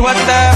what the